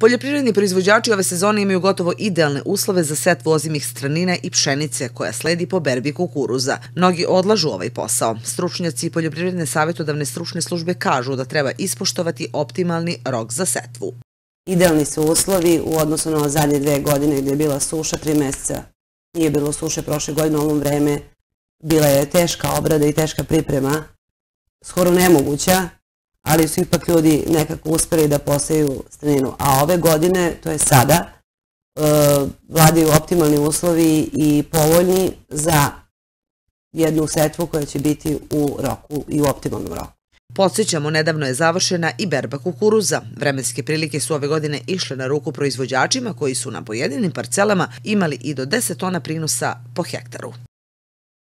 Poljoprivredni proizvođači ove sezone imaju gotovo idealne uslove za set ozimih stranine i pšenice koja sledi po berbi kukuruza. Mnogi odlažu ovaj posao. Stručnjaci poljoprivredne savjetodavne stručne službe kažu da treba ispoštovati optimalni rok za setvu. Idealni su uslovi u odnosu na zadnje dve godine gdje je bila suša, tri meseca nije bilo suše prošle godine u ovom vreme. Bila je teška obrada i teška priprema, skoro nemoguća, ali su ipak ljudi nekako uspeli da poseju straninu. A ove godine, to je sada, e, vladaju optimalni uslovi i povoljni za jednu setvu koja će biti u roku i u optimalnom roku. Podsjećamo, nedavno je završena i berba kukuruza. Vremenske prilike su ove godine išle na ruku proizvođačima koji su na pojedinim parcelama imali i do 10 tona prinosa po hektaru.